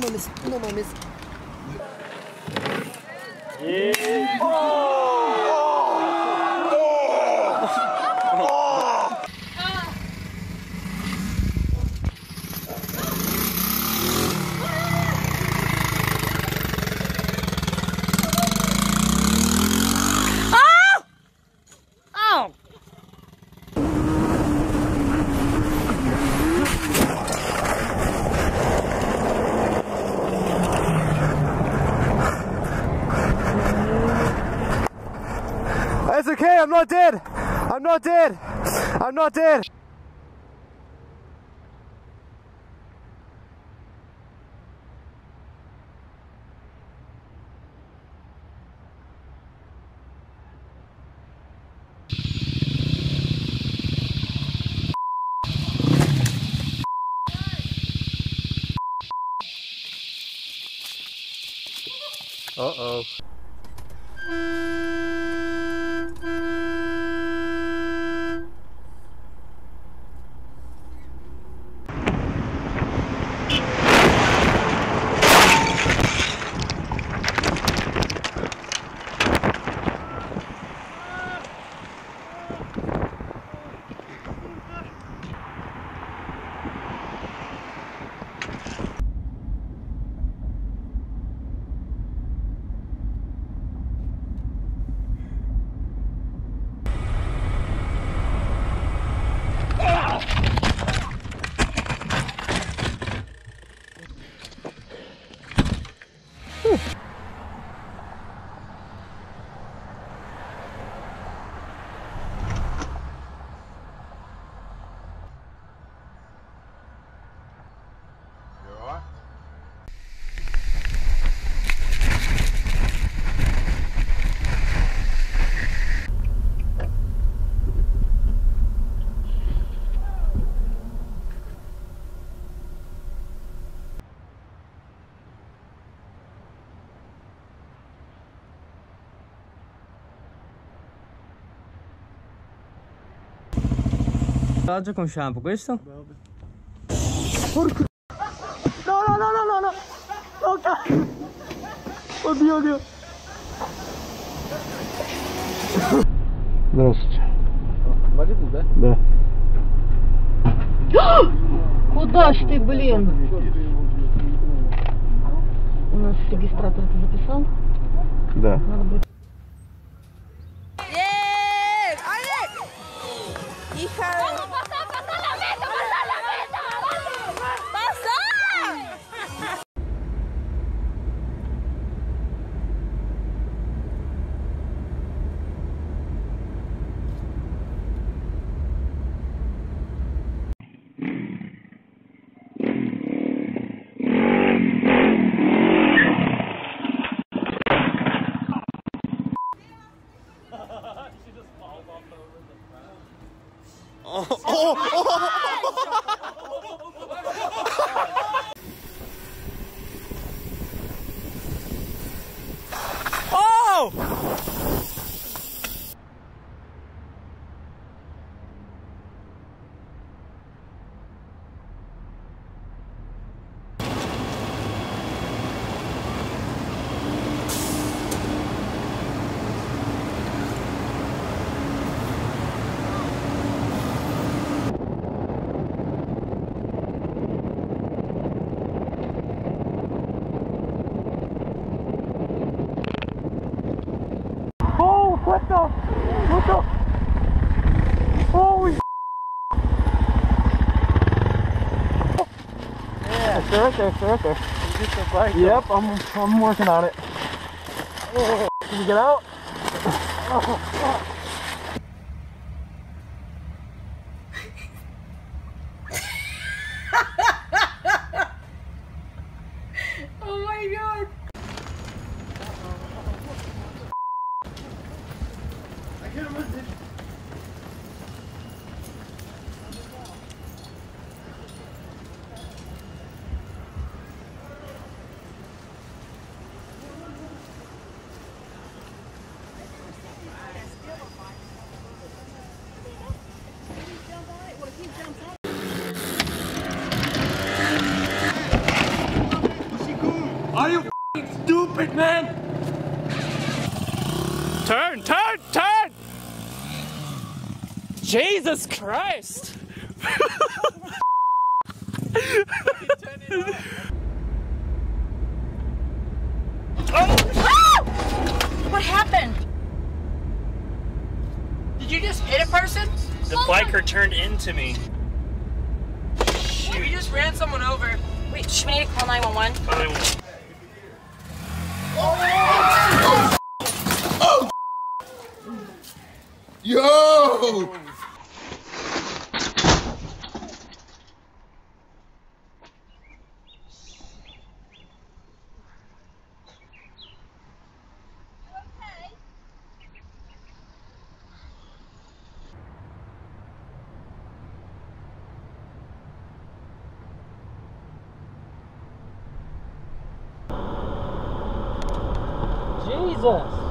mames, no mames. Yeah. Oh! It's okay, I'm not dead. I'm not dead. I'm not dead. Uh-oh. Lavaggio con shampoo, questo? No, no, no, no, no, no. Oh, cazzo. Oddio, oddio. Здравствуйте. Воды да? Да. Куда ж ты, блин? У нас регистратор это записал. Да. Надо будет Hija Oh, what the? What the? Holy Yeah. It's right there, it's right there. Yep, I'm, I'm working on it. Can you get out? Oh stupid, man? Turn, turn, turn! Jesus Christ! Oh! What happened? Did you just hit a person? The biker turned into me. We just ran someone over. Wait, should we need to call 911? Yo! 11.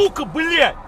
Сука, блядь!